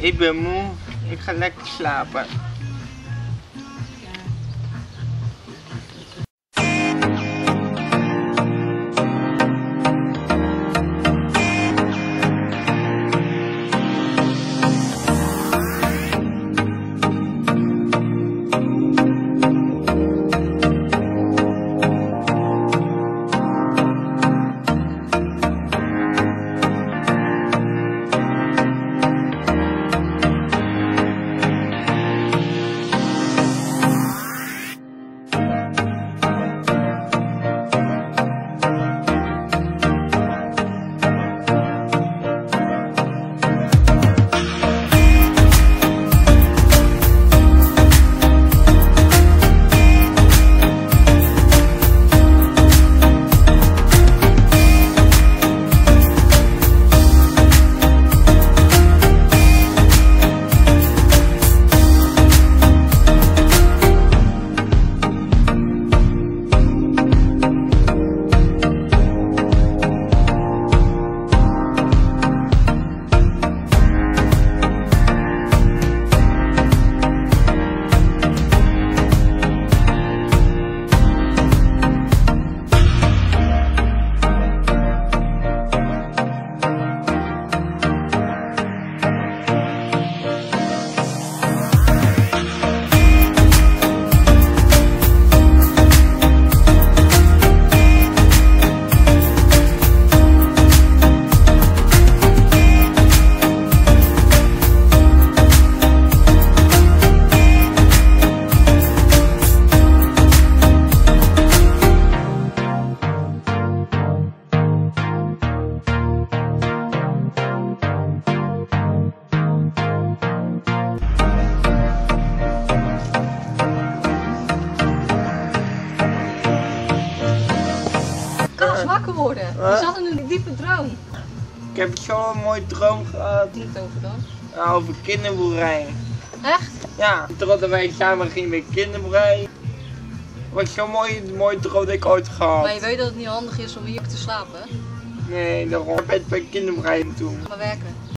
Ik ben moe. Ik ga lekker slapen. Wakker worden. Je Wat? zat in een diepe droom. Ik heb zo'n mooie droom gehad Niet over dan. Ja, over kinderboerderij. Echt? Ja, totdat wij samen gingen met kinderboerderij. Was zo'n mooie, mooie droom dat ik ooit gehad. Maar je weet dat het niet handig is om hier te slapen. Nee, daarom. Ik ben bij kinderboerderij toen. Ga maar werken.